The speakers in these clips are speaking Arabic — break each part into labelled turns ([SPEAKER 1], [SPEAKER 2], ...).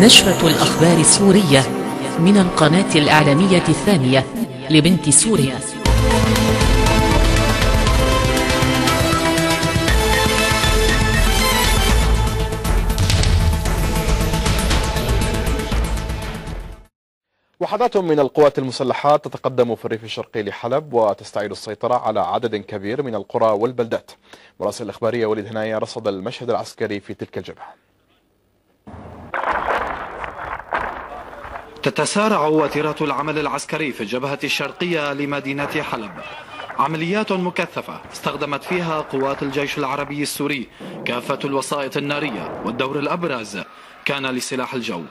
[SPEAKER 1] نشرة الأخبار السورية من القناة الإعلامية الثانية لبنت سوريا.
[SPEAKER 2] وحدات من القوات المسلحات تتقدم في الريف الشرقي لحلب وتستعيد السيطرة على عدد كبير من القرى والبلدات. مراسل الإخبارية وليد هنايا رصد المشهد العسكري في تلك الجبهة.
[SPEAKER 3] تتسارع وتيرة العمل العسكري في الجبهة الشرقية لمدينة حلب. عمليات مكثفة استخدمت فيها قوات الجيش العربي السوري كافة الوسائط النارية والدور الأبرز. كان لسلاح الجو.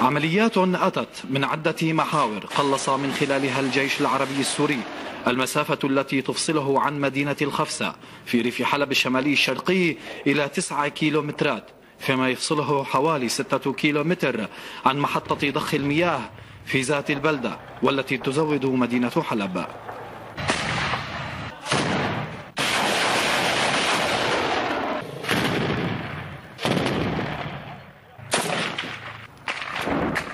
[SPEAKER 3] عمليات أتت من عدة محاور قلص من خلالها الجيش العربي السوري. المسافة التي تفصله عن مدينة الخفسة في ريف حلب الشمالي الشرقي إلى تسعة كيلومترات. فيما يفصله حوالي ستة كيلومتر عن محطة ضخ المياه في ذات البلدة والتي تزود مدينة حلب.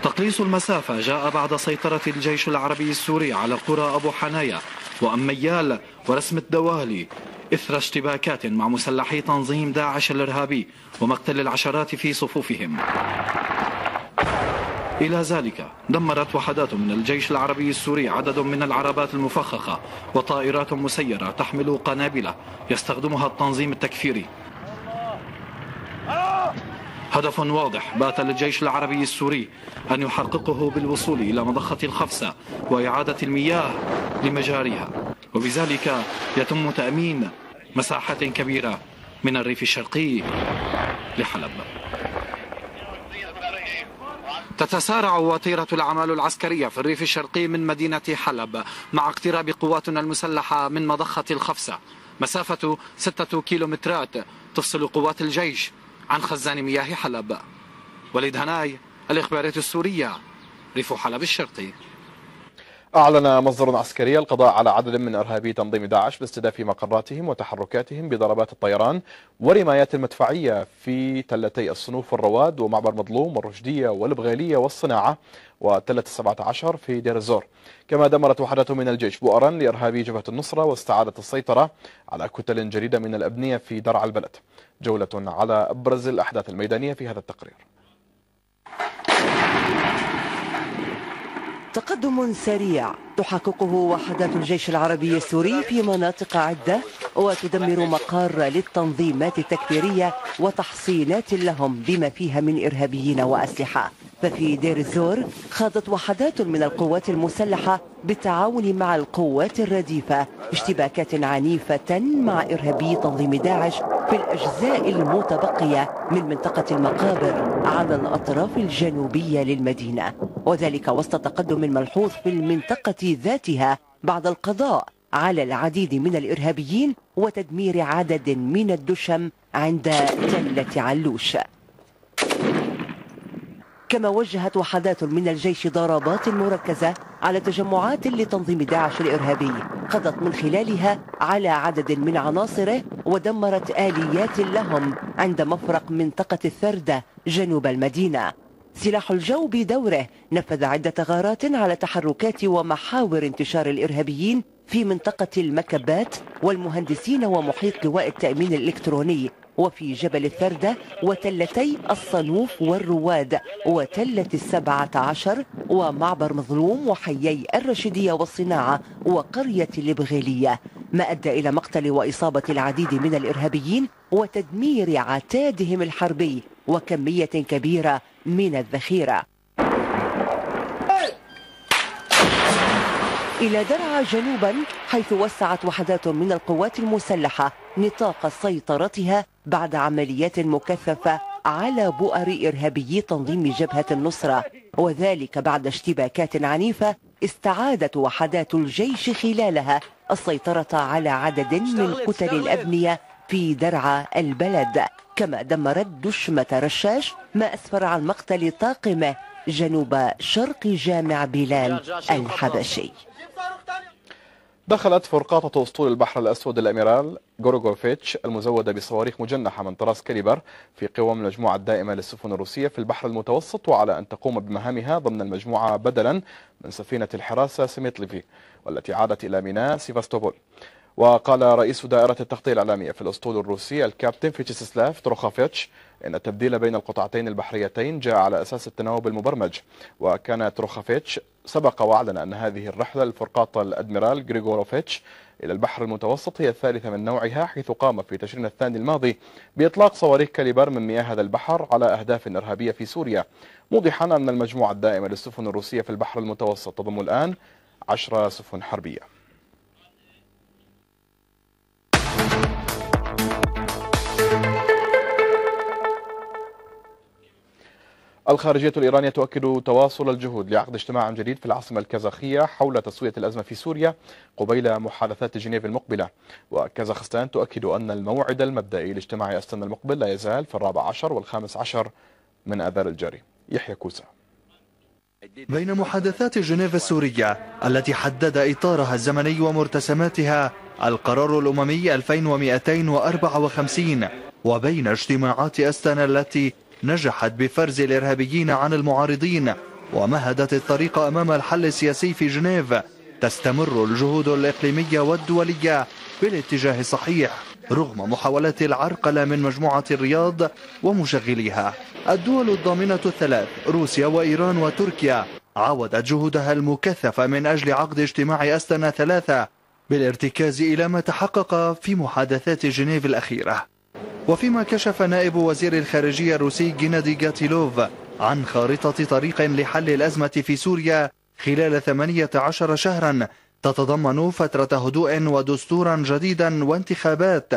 [SPEAKER 3] تقليص المسافة جاء بعد سيطرة الجيش العربي السوري على قرى أبو حنايا وأميال ورسم الدوالي إثر اشتباكات مع مسلحي تنظيم داعش الإرهابي ومقتل العشرات في صفوفهم. إلى ذلك دمرت وحدات من الجيش العربي السوري عدد من العربات المفخخة وطائرات مسيرة تحمل قنابل يستخدمها التنظيم التكفيري. هدف واضح بات للجيش العربي السوري أن يحققه بالوصول إلى مضخة الخفسة وإعادة المياه لمجاريها. وبذلك يتم تأمين مساحات كبيرة من الريف الشرقي لحلب. تتسارع وتيرة الأعمال العسكرية في الريف الشرقي من مدينة حلب مع اقتراب قواتنا المسلحة من مضخة الخفسة. مسافة ستة كيلومترات تفصل قوات الجيش عن خزان مياه حلب. وليد هناي الإخبارية السورية ريف حلب الشرقي.
[SPEAKER 2] أعلن مصدر عسكري القضاء على عدد من إرهابي تنظيم داعش باستهداف مقراتهم وتحركاتهم بضربات الطيران ورمايات المدفعية في تلتي الصنوف والرواد ومعبر مظلوم والرشدية والبغيلية والصناعة وتلة السبعة عشر في دير الزور. كما دمرت وحدة من الجيش بؤرا لإرهابي جبهة النصرة واستعادت السيطرة على كتل جديدة من الأبنية في درع البلد. جولة على أبرز الأحداث الميدانية في هذا التقرير.
[SPEAKER 4] تقدم سريع. تحققه وحدات الجيش العربي السوري في مناطق عدة وتدمر مقار للتنظيمات التكفيرية وتحصينات لهم بما فيها من إرهابيين وأسلحة. ففي دير الزور خاضت وحدات من القوات المسلحة بالتعاون مع القوات الرديفة اشتباكات عنيفة مع إرهابي تنظيم داعش في الأجزاء المتبقية من منطقة المقابر على الأطراف الجنوبية للمدينة. وذلك وسط تقدم ملحوظ في المنطقة ذاتها بعد القضاء على العديد من الإرهابيين وتدمير عدد من الدشم عند تلة علوش. كما وجهت وحدات من الجيش ضربات مركزة على تجمعات لتنظيم داعش الإرهابي قضت من خلالها على عدد من عناصره ودمرت آليات لهم عند مفرق منطقة الثردة جنوب المدينة. سلاح الجو بدوره. نفذ عدة غارات على تحركات ومحاور انتشار الإرهابيين في منطقة المكبات والمهندسين ومحيط لواء التأمين الإلكتروني. وفي جبل الثردة وتلتي الصنوف والرواد وتلة السبعة عشر ومعبر مظلوم وحيي الرشيدية والصناعة وقرية الإبغيلية. ما أدى إلى مقتل وإصابة العديد من الإرهابيين وتدمير عتادهم الحربي. وكمية كبيرة من الذخيرة. إلى درعا جنوبا حيث وسعت وحدات من القوات المسلحة نطاق سيطرتها بعد عمليات مكثفة على بؤر إرهابي تنظيم جبهة النصرة. وذلك بعد اشتباكات عنيفة استعادت وحدات الجيش خلالها السيطرة على عدد من كتل الأبنية في درعا البلد. كما دمرت دشمة رشاش ما أسفر عن مقتل طاقمه جنوب شرق جامع بلال الحبشي.
[SPEAKER 2] دخلت فرقاطة أسطول البحر الأسود الأميرال غوروغوفيتش المزودة بصواريخ مجنحة من طراز كاليبر في قوام المجموعة الدائمة للسفن الروسية في البحر المتوسط وعلى أن تقوم بمهامها ضمن المجموعة بدلا من سفينة الحراسة سيميتليفي والتي عادت إلى ميناء سيفاستوبول. وقال رئيس دائرة التغطية الإعلامية في الأسطول الروسي الكابتن فيتشسلاف تروخافيتش إن التبديل بين القطعتين البحريتين جاء على أساس التناوب المبرمج. وكان تروخافيتش سبق وأعلن أن هذه الرحلة الفرقاطة الأدميرال غريغوروفيتش إلى البحر المتوسط هي الثالثة من نوعها حيث قام في تشرين الثاني الماضي بإطلاق صواريخ كاليبر من مياه هذا البحر على أهداف إرهابية في سوريا. موضحا أن المجموعة الدائمة للسفن الروسية في البحر المتوسط تضم الآن عشر سفن حربية. الخارجية الإيرانية تؤكد تواصل الجهود لعقد اجتماع جديد في العاصمة الكازاخية حول تسوية الأزمة في سوريا قبيل محادثات جنيف المقبلة. وكازاخستان تؤكد أن الموعد المبدئي لاجتماع أستن المقبل لا يزال في الرابع عشر والخامس عشر من أذار الجاري. يحيى كوسا
[SPEAKER 5] بين محادثات جنيف السورية التي حدد إطارها الزمني ومرتسماتها القرار الأممي 2254 وبين اجتماعات أستن التي نجحت بفرز الإرهابيين عن المعارضين ومهدت الطريق أمام الحل السياسي في جنيف. تستمر الجهود الإقليمية والدولية بالاتجاه الصحيح رغم محاولات العرقلة من مجموعة الرياض ومشغليها. الدول الضامنة الثلاث روسيا وإيران وتركيا عودت جهودها المكثفة من أجل عقد اجتماع أستنا ثلاثة بالارتكاز إلى ما تحقق في محادثات جنيف الأخيرة. وفيما كشف نائب وزير الخارجية الروسي جينادي جاتيلوف عن خارطة طريق لحل الأزمة في سوريا خلال 18 شهرا تتضمن فترة هدوء ودستورا جديدا وانتخابات.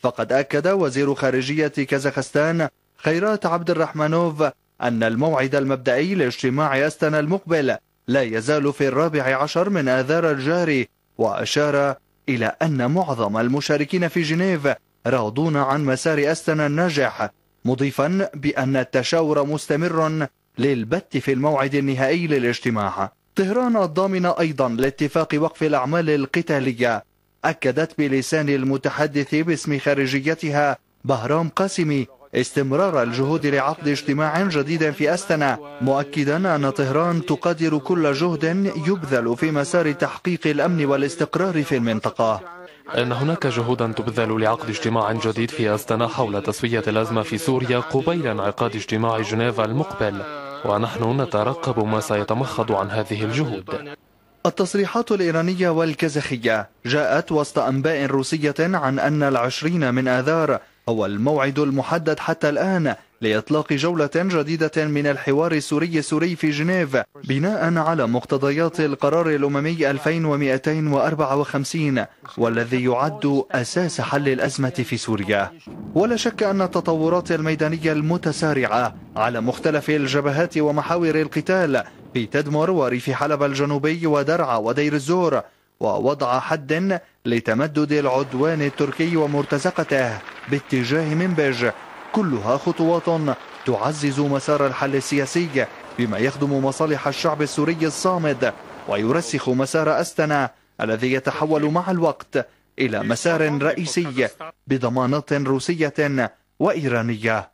[SPEAKER 5] فقد أكد وزير خارجية كازاخستان خيرات عبد الرحمنوف أن الموعد المبدئي لاجتماع أستنا المقبل لا يزال في الرابع عشر من آذار الجاري وأشار إلى أن معظم المشاركين في جنيف راضون عن مسار أستنا الناجح مضيفا بأن التشاور مستمر للبت في الموعد النهائي للاجتماع. طهران الضامنة أيضا لاتفاق وقف الأعمال القتالية. أكدت بلسان المتحدث باسم خارجيتها بهرام قاسمي استمرار الجهود لعقد اجتماع جديد في أستنا مؤكدا أن طهران تقدر كل جهد يبذل في مسار تحقيق الأمن والاستقرار في المنطقة.
[SPEAKER 6] أن هناك جهودا تبذل لعقد اجتماع جديد في أستنا حول تسوية الأزمة في سوريا قبيل انعقاد اجتماع جنيف المقبل ونحن نترقب ما سيتمخض عن هذه الجهود.
[SPEAKER 5] التصريحات الإيرانية والكازاخية جاءت وسط أنباء روسية عن أن العشرين من آذار هو الموعد المحدد حتى الآن لإطلاق جولة جديدة من الحوار السوري السوري في جنيف بناء على مقتضيات القرار الأممي 2254 والذي يعد أساس حل الأزمة في سوريا. ولا شك أن التطورات الميدانية المتسارعة على مختلف الجبهات ومحاور القتال في تدمر وريف حلب الجنوبي ودرعا ودير الزور ووضع حد لتمدد العدوان التركي ومرتزقته باتجاه منبج كلها خطوات تعزز مسار الحل السياسي بما يخدم مصالح الشعب السوري الصامد ويرسخ مسار أستنا الذي يتحول مع الوقت إلى مسار رئيسي بضمانات روسية وإيرانية.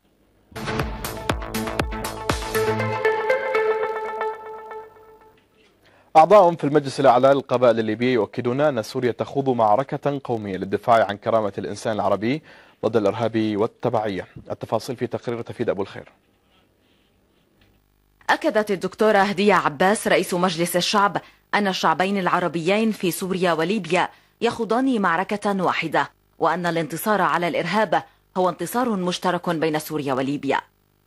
[SPEAKER 2] أعضاء في المجلس الأعلى للقبائل الليبية يؤكدون أن سوريا تخوض معركة قومية للدفاع عن كرامة الإنسان العربي ضد الإرهاب والتبعية. التفاصيل في تقرير تفيد أبو الخير.
[SPEAKER 7] أكدت الدكتورة هدية عباس رئيس مجلس الشعب أن الشعبين العربيين في سوريا وليبيا يخوضان معركة واحدة وأن الانتصار على الإرهاب هو انتصار مشترك بين سوريا وليبيا.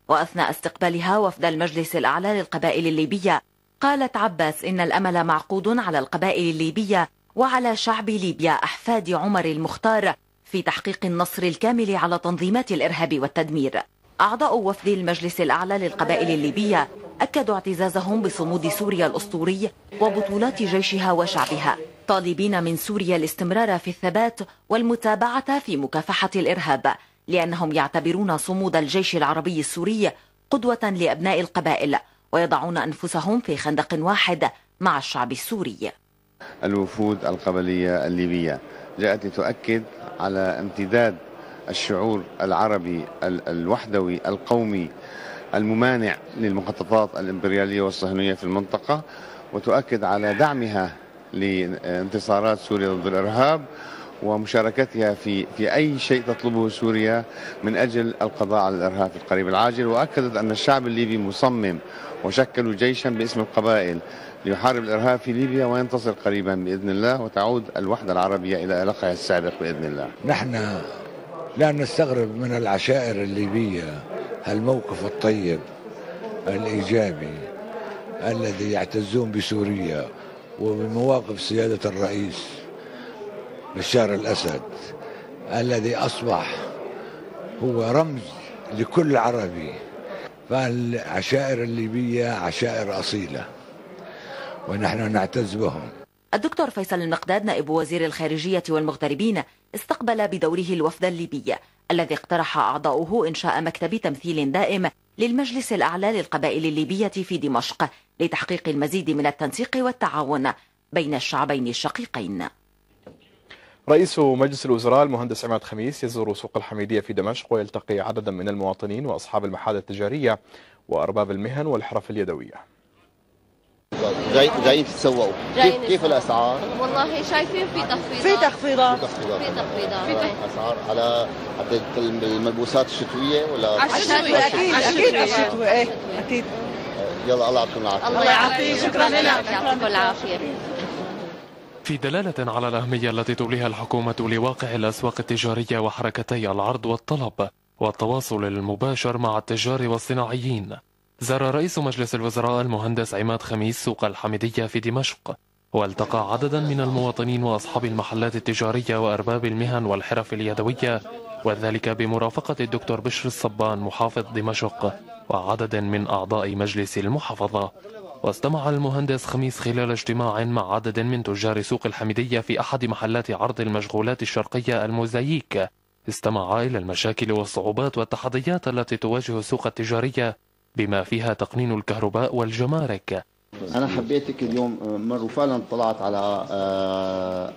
[SPEAKER 7] وأثناء استقبالها وفد المجلس الأعلى للقبائل الليبية قالت عباس إن الأمل معقود على القبائل الليبية وعلى شعب ليبيا أحفاد عمر المختار في تحقيق النصر الكامل على تنظيمات الإرهاب والتدمير. أعضاء وفد المجلس الأعلى للقبائل الليبية أكدوا اعتزازهم بصمود سوريا الأسطوري وبطولات جيشها وشعبها. طالبين من سوريا الاستمرار في الثبات والمتابعة في مكافحة الإرهاب لأنهم يعتبرون صمود الجيش العربي السوري قدوة لأبناء القبائل ويضعون أنفسهم في خندق واحد مع الشعب السوري.
[SPEAKER 8] الوفود القبلية الليبية. جاءت لتؤكد على امتداد الشعور العربي الوحدوي القومي الممانع للمخططات الإمبريالية والصهيونية في المنطقة وتؤكد على دعمها لانتصارات سوريا ضد الإرهاب ومشاركتها في في أي شيء تطلبه سوريا من أجل القضاء على الإرهاب في القريب العاجل وأكدت أن الشعب الليبي مصمم وشكلوا جيشا باسم القبائل ليحارب الإرهاب في ليبيا وينتصر قريبا بإذن الله وتعود الوحدة العربية إلى علاقها السابق بإذن الله.
[SPEAKER 9] نحن لا نستغرب من العشائر الليبية الموقف الطيب الإيجابي الذي يعتزون بسوريا وبمواقف سيادة الرئيس بشار الأسد الذي أصبح هو رمز لكل عربي فالعشائر الليبية عشائر أصيلة ونحن نعتز بهم.
[SPEAKER 7] الدكتور فيصل المقداد نائب وزير الخارجية والمغتربين استقبل بدوره الوفد الليبي الذي اقترح أعضاؤه إنشاء مكتب تمثيل دائم للمجلس الأعلى للقبائل الليبية في دمشق لتحقيق المزيد من التنسيق والتعاون بين الشعبين الشقيقين.
[SPEAKER 2] رئيس مجلس الوزراء المهندس عماد خميس يزور سوق الحميدية في دمشق ويلتقي عددا من المواطنين وأصحاب المحال التجارية وأرباب المهن والحرف اليدوية.
[SPEAKER 10] جاي جايين تتسوقوا. كيف كيف الأسعار؟
[SPEAKER 11] والله شايفين في تخفيضات
[SPEAKER 12] في تخفيضات
[SPEAKER 11] في تخفيضات في تخفيضات
[SPEAKER 10] اسعار على الملبوسات الشتوية ولا؟
[SPEAKER 12] على الشتوي أكيد أكيد على الشتوي إيه أكيد.
[SPEAKER 10] يلا الله يعطيكم العافية.
[SPEAKER 11] الله يعافيك. شكرا لك. يعطيكم العافيه
[SPEAKER 6] في دلالة على الأهمية التي توليها الحكومة لواقع الأسواق التجارية وحركتي العرض والطلب والتواصل المباشر مع التجار والصناعيين. زار رئيس مجلس الوزراء المهندس عماد خميس سوق الحميدية في دمشق والتقى عددا من المواطنين وأصحاب المحلات التجارية وأرباب المهن والحرف اليدوية وذلك بمرافقة الدكتور بشر الصبان محافظ دمشق وعدد من أعضاء مجلس المحافظة. واستمع المهندس خميس خلال اجتماع مع عدد من تجار سوق الحميدية في أحد محلات عرض المشغولات الشرقية الموزاييك. استمع إلى المشاكل والصعوبات والتحديات التي تواجه السوق التجارية بما فيها تقنين الكهرباء والجمارك.
[SPEAKER 10] أنا حبيتك اليوم مر وفعلا طلعت على آه،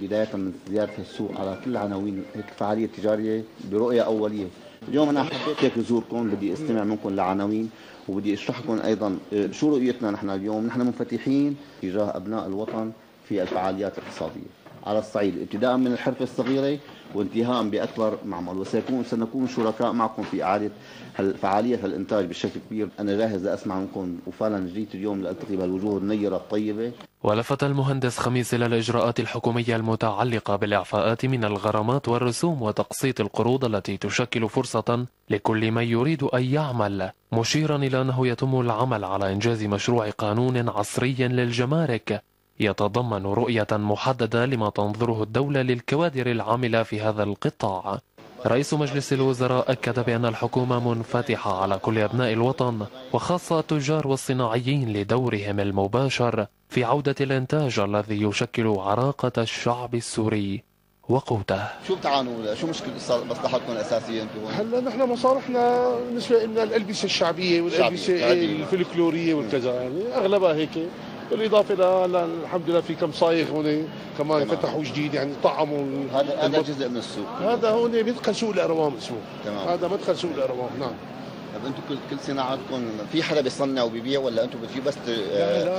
[SPEAKER 10] بداية من زيارة السوق على كل عناوين الفعالية التجارية برؤية أولية. اليوم أنا حبيت هيك زوركم بدي أستمع منكم لعناوين. وبدي أشرح لكم أيضا آه، شو رؤيتنا نحن اليوم. نحن منفتحين تجاه أبناء الوطن في الفعاليات الاقتصادية. على الصعيد. ابتداء من الحرفه الصغيرة وانتهاء باكبر معمل وسيكون سنكون شركاء معكم في إعادة فعالية الانتاج بشكل كبير. أنا جاهز لاسمع منكم. وفعلا جيت اليوم لألتقي بهالوجوه النيرة الطيبة.
[SPEAKER 6] ولفت المهندس خميس إلى الإجراءات الحكومية المتعلقة بالإعفاءات من الغرامات والرسوم وتقسيط القروض التي تشكل فرصة لكل من يريد أن يعمل مشيرا إلى أنه يتم العمل على إنجاز مشروع قانون عصري للجمارك. يتضمن رؤية محددة لما تنظره الدولة للكوادر العاملة في هذا القطاع. رئيس مجلس الوزراء أكد بأن الحكومة منفتحة على كل أبناء الوطن وخاصة التجار والصناعيين لدورهم المباشر في عودة الإنتاج الذي يشكل عراقة الشعب السوري. وقوته.
[SPEAKER 10] شو بتعانوا شو مشكلة مصلحتكم الأساسية أنتم
[SPEAKER 13] هلا نحن مصالحنا بالنسبة لنا الألبسة الشعبية والألبسة الفلكلورية والكذا يعني أغلبها هيك. بالإضافة إلى الحمد لله في كم صايغ هون كمان فتحوا جديد يعني طعموا
[SPEAKER 10] هذا هذا جزء من السوق.
[SPEAKER 13] هذا هون مدخل سوق الاروام اسمه
[SPEAKER 10] تمام.
[SPEAKER 13] هذا مدخل سوق الاروام نعم.
[SPEAKER 10] أنتم كل كل صناعاتكم في حدا بيصنع وبيبيع ولا أنتم بتجيبوا بس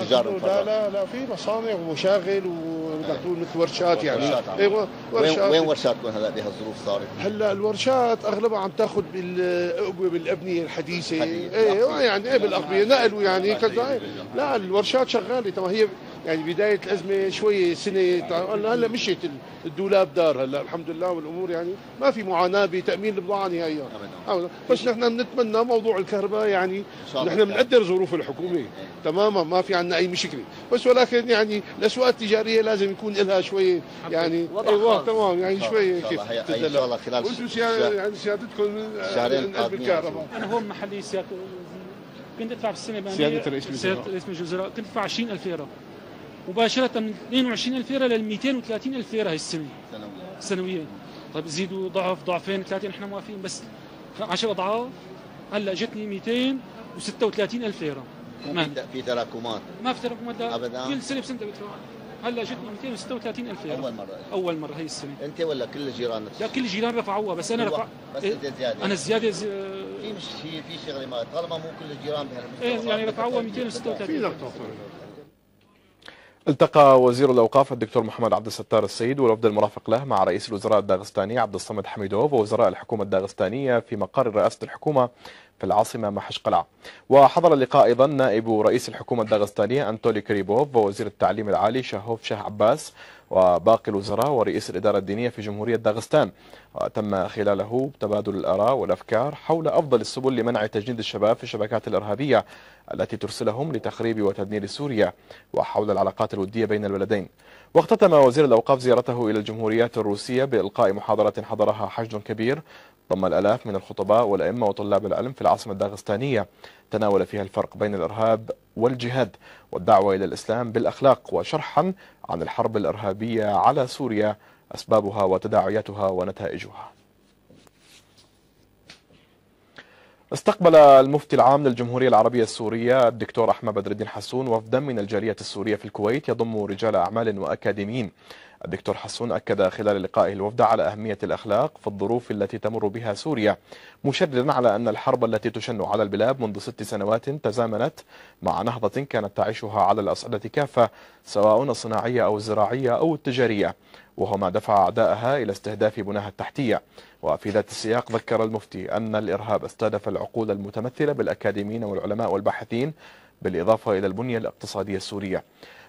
[SPEAKER 10] تجار
[SPEAKER 13] لا لا لا في مصانع ومشاغل وبدك تقول مثل ورشات يعني.
[SPEAKER 10] ورشات
[SPEAKER 13] أيوه
[SPEAKER 10] ورشات. وين ورشاتكم هلا بهالظروف صارت؟
[SPEAKER 13] هلا الورشات أغلبها عم تاخذ بالقوه بالأبنية الحديثة. إيه يعني إيه بالأقبية نقلوا يعني كذا. لا الورشات شغالة. طبعا هي يعني بداية الأزمة شوي سنة هلا مشيت الدولاب دار هلا الحمد لله والأمور يعني ما في معاناة بتأمين البضاعة نهائيا. بس نحن بنتمنى موضوع الكهرباء يعني نحن بنقدر ظروف الحكومة. إيه. تماما ما في عندنا أي مشكلة. بس ولكن يعني الأسواق التجارية لازم يكون لها شوي يعني أيوه تمام يعني شوي
[SPEAKER 10] كيف إن شاء الله خلال
[SPEAKER 13] وأنتم يعني سيادتكم
[SPEAKER 10] شهرين
[SPEAKER 14] بالكهرباء أنا هون محلي سياده كنت أدفع في السنة
[SPEAKER 13] سيادة رئيس
[SPEAKER 14] الوزراء. كنت أدفع 20000 ليره مباشرة من 22000 ليرة لل 230000 ليرة هي السنة. سنويا. سنويا طيب زيدوا ضعف ضعفين ثلاثة نحن موافقين بس 10 أضعاف. هلأ جتني 236000 ليرة.
[SPEAKER 10] ما في تراكمات.
[SPEAKER 14] ما في تراكمات لا.
[SPEAKER 10] ابدا.
[SPEAKER 14] كل سنة بسنة بدفع هلأ جتنا 236 ألف ليرة.
[SPEAKER 10] أول مرة.
[SPEAKER 14] أول مرة هي السنة.
[SPEAKER 10] أنت ولا كل الجيران
[SPEAKER 14] لا كل الجيران رفعوها بس أنا رفع
[SPEAKER 10] بس أنت زيادة.
[SPEAKER 14] أنا زيادة ز...
[SPEAKER 10] في مش في في شغلة ما طالما مو كل الجيران
[SPEAKER 14] إيه يعني رفعوها 236
[SPEAKER 2] التقى وزير الأوقاف الدكتور محمد عبد الستار السيد والوفد المرافق له مع رئيس الوزراء الداغستاني عبد الصمد حميدوف ووزراء الحكومة الداغستانية في مقر رئاسة الحكومة في العاصمة محش قلعة. وحضر اللقاء أيضا نائب رئيس الحكومة الداغستانية أنتولي كريبوف ووزير التعليم العالي شاهوف شاه عباس وباقي الوزراء ورئيس الإدارة الدينية في جمهورية داغستان. وتم خلاله تبادل الآراء والأفكار حول أفضل السبل لمنع تجنيد الشباب في الشبكات الإرهابية التي ترسلهم لتخريب وتدمير سوريا وحول العلاقات الودية بين البلدين. واختتم وزير الأوقاف زيارته إلى الجمهوريات الروسية بإلقاء محاضرة حضرها حشد كبير ضم الألاف من الخطباء والأئمة وطلاب العلم في العاصمة الداغستانية. تناول فيها الفرق بين الإرهاب والجهاد والدعوة إلى الإسلام بالأخلاق وشرحا عن الحرب الإرهابية على سوريا أسبابها وتداعياتها ونتائجها. استقبل المفتي العام للجمهورية العربية السورية الدكتور أحمد بدر الدين حسون وفدا من الجالية السورية في الكويت يضم رجال أعمال وأكاديميين. الدكتور حسون أكد خلال لقائه الوفد على أهمية الأخلاق في الظروف التي تمر بها سوريا مشددا على أن الحرب التي تشن على البلاد منذ ست سنوات تزامنت مع نهضة كانت تعيشها على الأصعدة كافة سواء الصناعية أو الزراعية أو التجارية وهو ما دفع أعدائها إلى استهداف بناها التحتية. وفي ذات السياق ذكر المفتي أن الإرهاب استهدف العقول المتمثلة بالأكاديميين والعلماء والباحثين بالإضافة إلى البنية الاقتصادية السورية.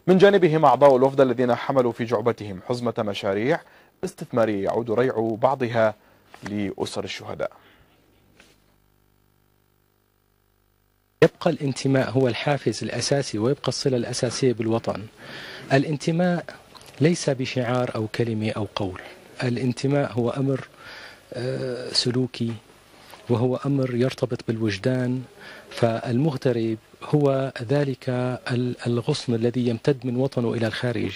[SPEAKER 2] من جانبهم أعضاء الوفد الذين حملوا في جعبتهم حزمة مشاريع استثمارية يعود ريع بعضها لأسر الشهداء.
[SPEAKER 15] يبقى الانتماء هو الحافز الأساسي ويبقى الصلة الأساسية بالوطن. الانتماء ليس بشعار أو كلمة أو قول. الانتماء هو أمر آه، سلوكي وهو أمر يرتبط بالوجدان فالمغترب هو ذلك الغصن الذي يمتد من وطنه إلى الخارج.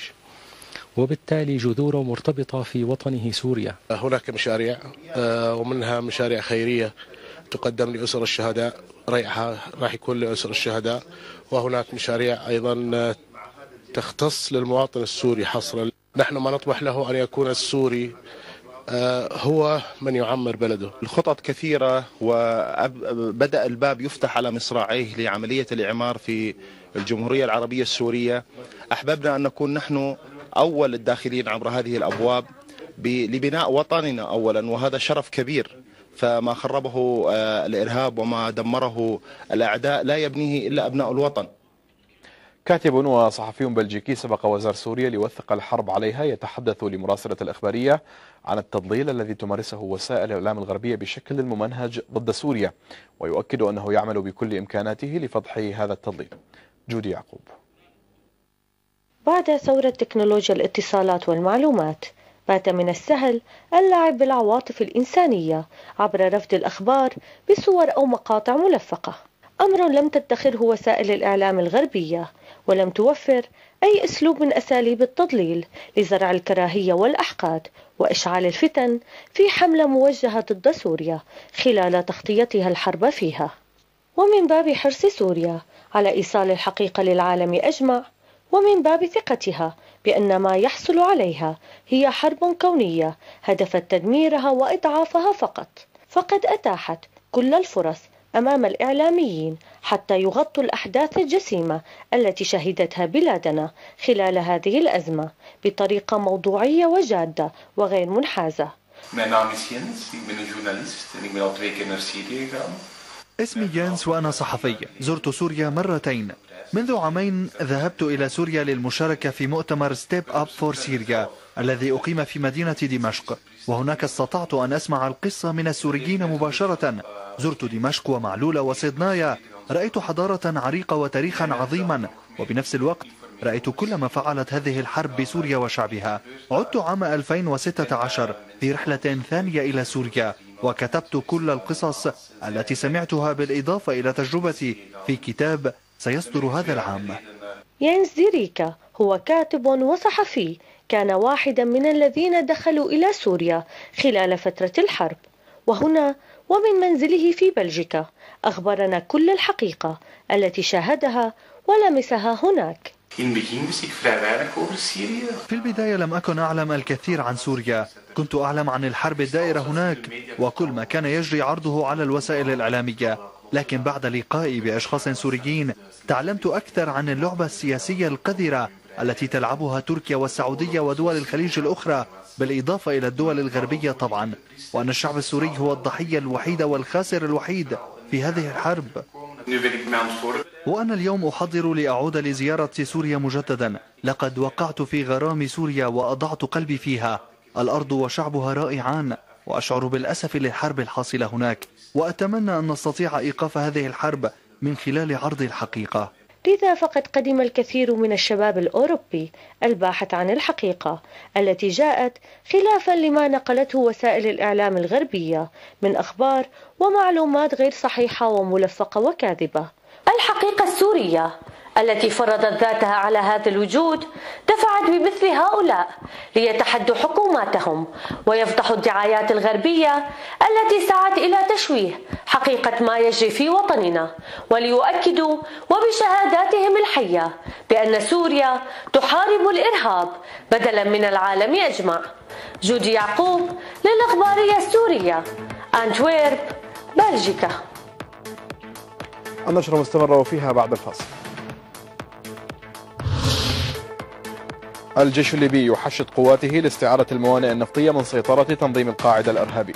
[SPEAKER 15] وبالتالي جذوره مرتبطة في وطنه سوريا.
[SPEAKER 16] هناك مشاريع آه، ومنها مشاريع خيرية تقدم لأسر الشهداء ريحها راح يكون لأسر الشهداء. وهناك مشاريع أيضا آه، تختص للمواطن السوري حصرا. نحن ما نطمح له أن يكون السوري هو من يعمر بلده.
[SPEAKER 17] الخطط كثيرة وبدأ الباب يفتح على مصراعيه لعملية الإعمار في الجمهورية العربية السورية. أحببنا أن نكون نحن أول الداخلين عبر هذه الأبواب لبناء وطننا أولا وهذا شرف كبير. فما خربه آه، الإرهاب وما دمره الأعداء لا يبنيه إلا أبناء الوطن.
[SPEAKER 2] كاتب وصحفي بلجيكي سبق وزار سوريا ليوثق الحرب عليها يتحدث لمراسلة الإخبارية عن التضليل الذي تمارسه وسائل الإعلام الغربية بشكل ممنهج ضد سوريا ويؤكد أنه يعمل بكل إمكاناته لفضح هذا التضليل. جودي يعقوب.
[SPEAKER 18] بعد ثورة تكنولوجيا الاتصالات والمعلومات بات من السهل اللعب بالعواطف الإنسانية عبر رفض الأخبار بصور أو مقاطع ملفقة. أمر لم تدخره وسائل الإعلام الغربية ولم توفر أي أسلوب من أساليب التضليل لزرع الكراهية والأحقاد وإشعال الفتن في حملة موجهة ضد سوريا خلال تغطيتها الحرب فيها. ومن باب حرص سوريا على إيصال الحقيقة للعالم أجمع ومن باب ثقتها بأن ما يحصل عليها هي حرب كونية هدفت تدميرها وإضعافها فقط. فقد أتاحت كل الفرص أمام الإعلاميين حتى يغطوا الأحداث الجسيمة التي شهدتها بلادنا خلال هذه الأزمة بطريقة موضوعية وجادة وغير منحازة.
[SPEAKER 5] اسمي جينس وأنا صحفي. زرت سوريا مرتين. منذ عامين ذهبت إلى سوريا للمشاركة في مؤتمر Step Up for Syria الذي أقيم في مدينة دمشق. وهناك استطعت أن أسمع القصة من السوريين مباشرة. زرت دمشق ومعلولة وصيدنايا رأيت حضارة عريقة وتاريخا عظيما. وبنفس الوقت رأيت كل ما فعلت هذه الحرب بسوريا وشعبها. عدت عام 2016 في رحلة ثانية إلى سوريا. وكتبت كل القصص التي سمعتها بالإضافة إلى تجربتي في كتاب سيصدر هذا العام.
[SPEAKER 18] يانس ديريكا هو كاتب وصحفي كان واحدا من الذين دخلوا إلى سوريا خلال فترة الحرب. وهنا ومن منزله في بلجيكا أخبرنا كل الحقيقة التي شاهدها ولمسها هناك.
[SPEAKER 5] في البداية لم أكن أعلم الكثير عن سوريا. كنت أعلم عن الحرب الدائرة هناك وكل ما كان يجري عرضه على الوسائل الإعلامية. لكن بعد لقائي بأشخاص سوريين تعلمت أكثر عن اللعبة السياسية القذرة التي تلعبها تركيا والسعودية ودول الخليج الأخرى بالإضافة إلى الدول الغربية طبعا. وأن الشعب السوري هو الضحية الوحيدة والخاسر الوحيد في هذه الحرب. وأنا اليوم أحضر لأعود لزيارة سوريا مجددا. لقد وقعت في غرام سوريا وأضعت قلبي فيها. الأرض وشعبها رائعان وأشعر بالأسف للحرب الحاصلة هناك. وأتمنى أن نستطيع إيقاف هذه الحرب من خلال عرض الحقيقة.
[SPEAKER 18] لذا فقد قدم الكثير من الشباب الأوروبي الباحث عن الحقيقة التي جاءت خلافا لما نقلته وسائل الإعلام الغربية. من أخبار ومعلومات غير صحيحة وملفقة وكاذبة. الحقيقة السورية التي فرضت ذاتها على هذا الوجود دفعت بمثل هؤلاء ليتحدوا حكوماتهم ويفضحوا الدعايات الغربية التي سعت إلى تشويه حقيقة ما يجري في وطننا وليؤكدوا وبشهاداتهم الحية بأن سوريا تحارب الإرهاب بدلا من العالم أجمع. جودي يعقوب للإخبارية السورية. أنتويرب. بلجيكا.
[SPEAKER 2] النشرة مستمرة وفيها بعد الفاصل. الجيش الليبي يحشد قواته لاستعادة الموانئ النفطية من سيطرة تنظيم القاعدة الإرهابي